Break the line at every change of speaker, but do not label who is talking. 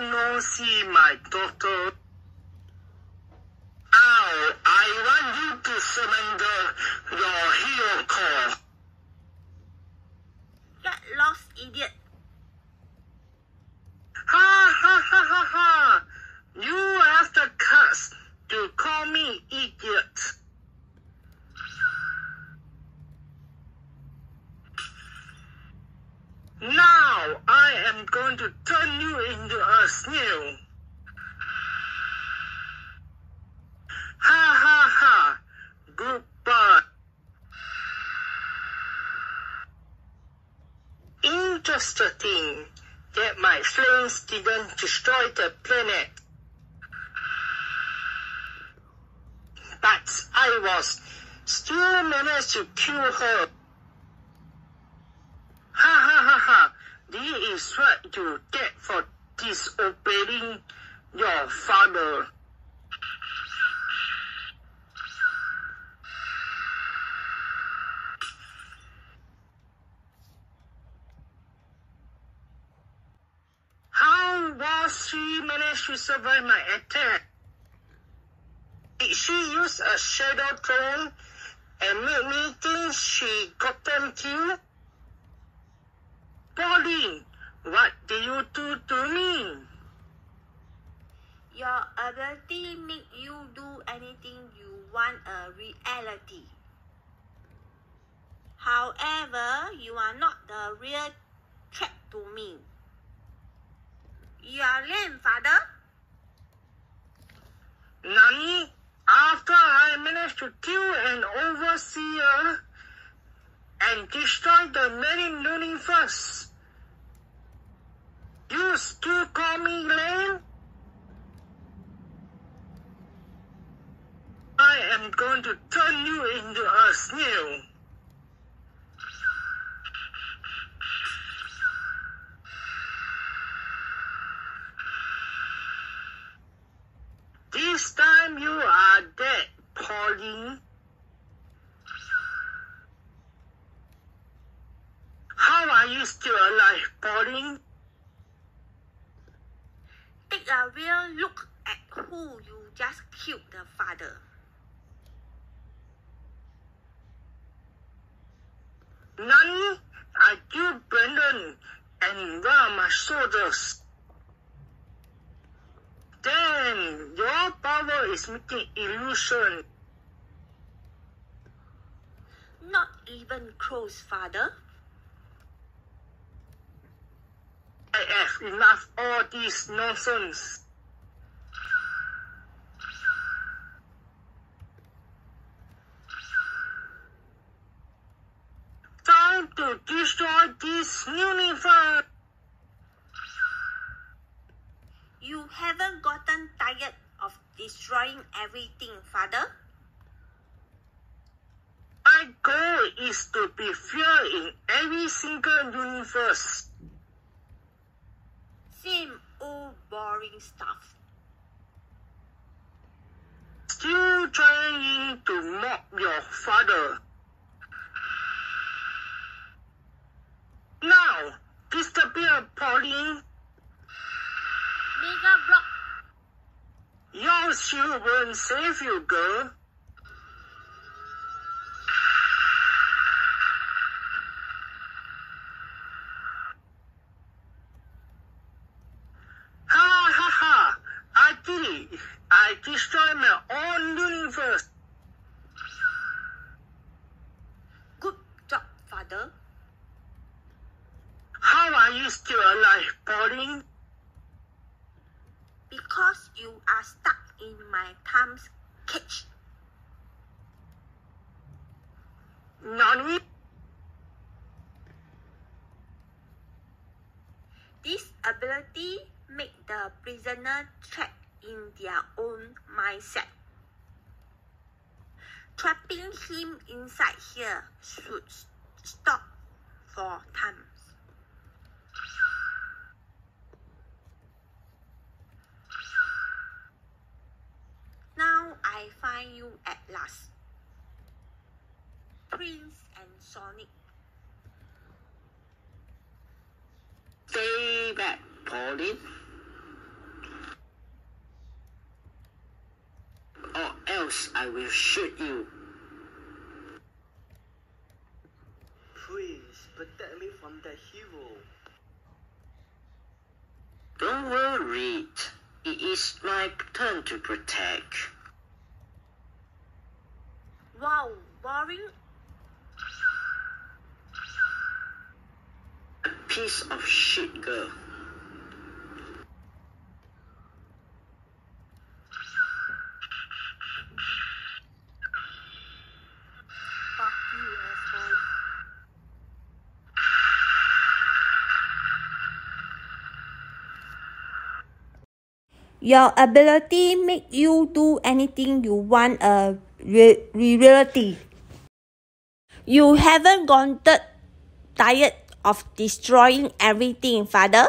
no see my daughter. Now I want you to surrender your hero call.
Get lost, idiot.
Ha ha ha ha ha! You have the guts to call me idiot. Now I am going you into a snail. Ha ha ha! Goodbye. Interesting that my flames didn't destroy the planet. But I was still managed to kill her. Ha ha ha ha! This is what you get for disobeying your father. How was she managed to survive my attack? Did she use a shadow drone and make me think she got them killed? Pauline, what did you do to me?
Your ability make you do anything you want a reality. However, you are not the real threat to me. You are lame, father.
Nani, after I managed to kill an overseer and destroy the marine universe, you still call me lame? I am going to turn you into a snail. This time you are dead, Pauline. How are you still alive, Pauline?
Take a real look at who you just killed the father.
Nani, I killed Brendan and of my soldiers. Then your power is making illusion.
Not even close, father.
I have enough all this nonsense. Time to destroy this universe.
You haven't gotten tired of destroying everything, father.
My goal is to be fair in every single universe.
Same old boring stuff.
Still trying to mock your father. Pauline.
Mega block.
Your shield won't save you, girl. Ha ha ha! I did it! I destroyed my own universe.
Good job, father.
Still alive, Pauline?
Because you are stuck in my time's cage.
Nani?
This ability make the prisoner trapped in their own mindset. Trapping him inside here should stop for time. Plus, Prince and Sonix.
Stay back, Pauline.
Or else I will shoot you.
Please protect me from that hero.
Don't worry. It is my turn to protect.
Wow, boring.
A piece of shit girl.
Your ability make you do anything you want a re- reality. You haven't gone tired of destroying everything, father.